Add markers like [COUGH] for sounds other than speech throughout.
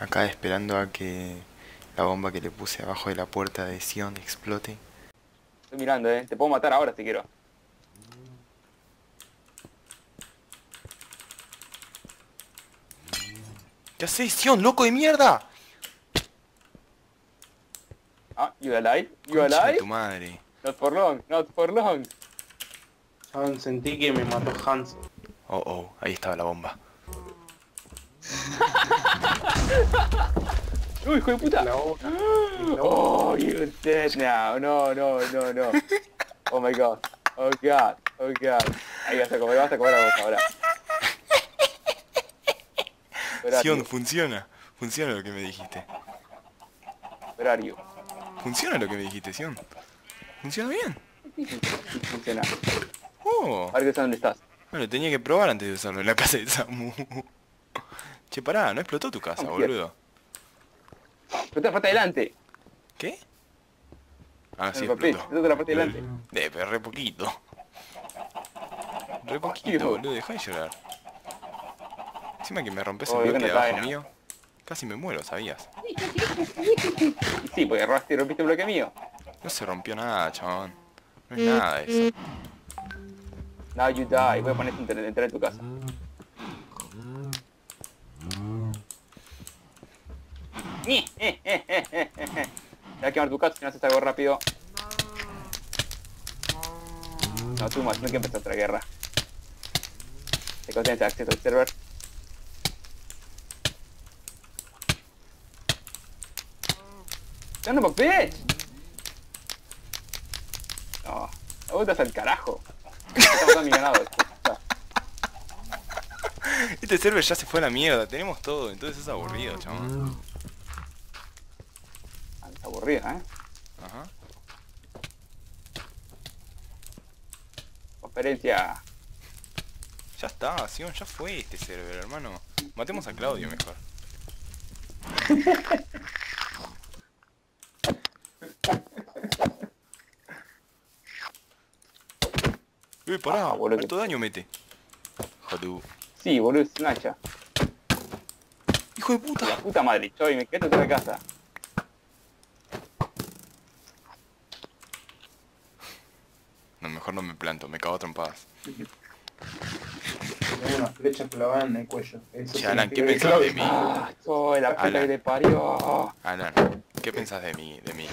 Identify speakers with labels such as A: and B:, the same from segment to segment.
A: Acá esperando a que la bomba que le puse abajo de la puerta de Sion explote.
B: Estoy mirando, eh. Te puedo matar ahora si quiero.
A: ¿Qué haces, Sion, loco de mierda?
B: Ah, you alive? You
A: Concha
B: alive?
A: tu madre.
B: Not for long, not for long.
C: Sentí que me mató Hans.
A: Oh, oh, ahí estaba la bomba. [LAUGHS]
B: Uy, hijo de puta.
C: La boca.
B: Oh, you're dead now. No, no, no, no. Oh my god. Oh god. Oh god. Ahí vas a comer, vas a comer a vos ahora. You?
A: funciona. Funciona lo que me dijiste.
B: Where are you?
A: Funciona lo que me dijiste, Sion. Funciona bien.
B: Funciona.
A: Oh,
B: Ahora que dónde estás.
A: bueno, tenía que probar antes de usarlo en la casa de Samu. Che, pará, no explotó tu casa, boludo.
B: Pero te falta adelante.
A: ¿Qué? Ah, sí,
B: papel,
A: explotó.
B: de la parte de adelante.
A: Eh, pero re poquito. Re poquito, boludo, dejá de llorar. Encima que me rompes el bloque
B: que
A: de abajo mío. Casi me muero, ¿sabías?
B: Sí, porque robaste y rompiste el bloque mío.
A: No se rompió nada, chabón. No es nada eso.
B: Now you die. Voy a ponerte entrar, entrar en tu casa. [LAUGHS] Te va a quemar tu casa si no haces algo rápido. No, tú más, no hay que empezar otra guerra. Te tienes acceso al server. ¡Son of a bitch! No, no vueltas al carajo. [LAUGHS]
A: Este server ya se fue a la mierda, tenemos todo, entonces es aburrido, chabón.
B: Aburrida, ¿eh?
A: Ajá.
B: Conferencia.
A: Ya está, Sion, ya fue este server, hermano. Matemos a Claudio mejor. [LAUGHS] Uy, pará,
B: Ah, boludo.
A: ¿cuánto daño mete? Joder.
B: Sí, boludo, es un hacha.
A: Hijo de puta.
B: La puta madre, Choy, me quedé en casa.
A: Mejor no me planto, me cago a trompadas. [LAUGHS]
C: Tengo una flecha clavada en el cuello. Eso
A: Che, Alan, ¿qué
C: significa
A: pensás
C: que
A: de mí?
B: Ah, Choy, la puta
A: Alan.
B: que te parió.
A: Alan, ¿qué pensás de mí, de mi,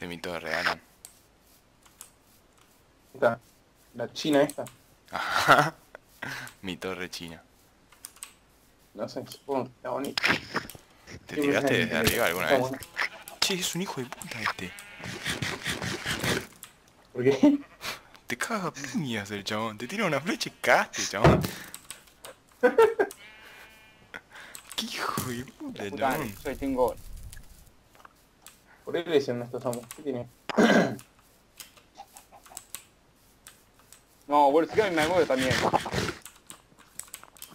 A: de mi torre, Alan?
C: Esta, La china esta.
A: Ajá. [LAUGHS] Mi torre china.
C: No sé, supongo que está bonita.
A: ¿Te tiraste desde arriba alguna
C: está
A: vez?
C: buena.
A: Che, es un hijo de puta este.
C: ¿Por qué?
A: Te caga piñas el chabón. Te tira una flecha y cagaste, chabón. [LAUGHS] ¿Qué hijo de puta,
B: Puta,
A: chabón?
B: Choy, tengo...
C: ¿Por qué le dicen estos somos? ¿Qué tiene? [COUGHS]
B: No, boludo, si que me mueve también.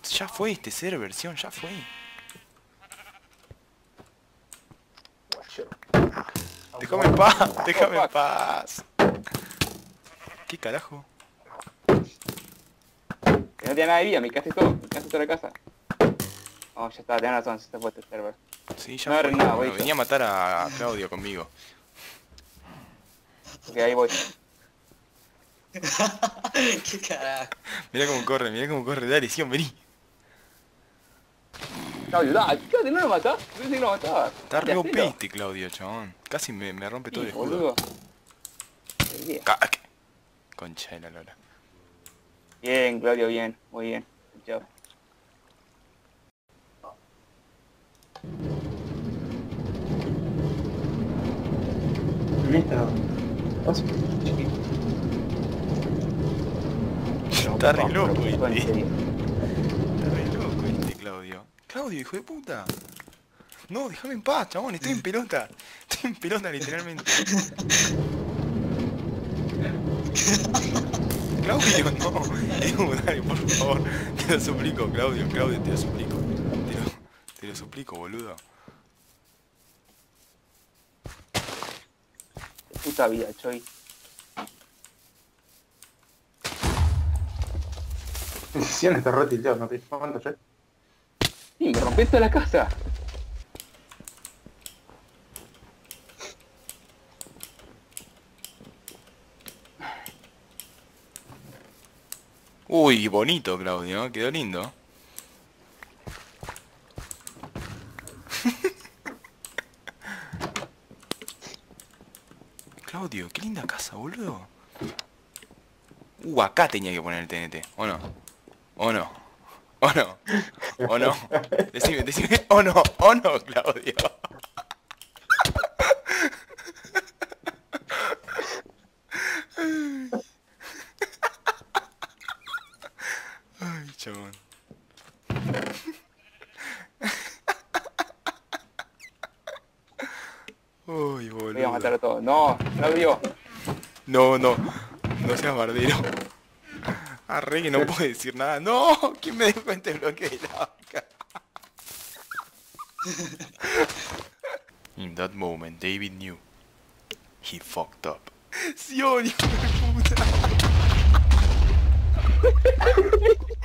A: Ya fue este ser versión, ya fue. Déjame en paz, déjame en paz. ¿Qué carajo?
B: Que no tiene nada de vida, me quedaste todo, me quedaste toda la casa. Oh, ya está, tenés razón, se te fue este server.
A: Sí, ya
B: No
A: fue.
B: agarré nada,
A: Bueno, venía a matar a Claudio conmigo.
B: Ok, ahí voy. [LAUGHS]
D: ¿Qué carajo?
A: Mirá cómo corre, mirá cómo corre. Dale, Sion, vení.
B: Claudio, dale, fíjate, no lo matás. Pensé que lo matabas.
A: Está re OP este Claudio, chabón. Casi me, me rompe todo
B: Sí,
A: el escudo.
B: boludo.
A: Concha de la lora.
B: Bien, Claudio, bien, muy bien.
C: Chiquito.
A: Está re loco este. Está re loco este Claudio. Claudio, hijo de puta. No, déjame en paz, chabón, estoy en pelota. Estoy en pelota literalmente. [LAUGHS] Claudio, [LAUGHS] no. Edu, dale, por favor. Te lo suplico, Claudio, Claudio, te lo suplico. Te lo, te lo suplico, boludo.
B: Puta vida, Choy.
C: Está re tilteado, ¿no te das cuenta?
B: Sí, me rompiste toda la casa.
A: Uy, bonito, Claudio, quedó lindo. [LAUGHS] Claudio, qué linda casa, boludo. Uh, acá tenía que poner el TNT, ¿o no? ¿O no? ¿O no? ¿O no? [LAUGHS] Decime, decime, ¿o no? ¿O no, Claudio? Chabón. Uy,
B: Voy a matar
A: boludo.
B: a todos. No, Claudio.
A: No, no. No seas bardero. Arre que no puedo decir nada. No, ¿quién me dejó este bloque de lava? In that moment, David knew. He fucked up. Sion, hijo de puta.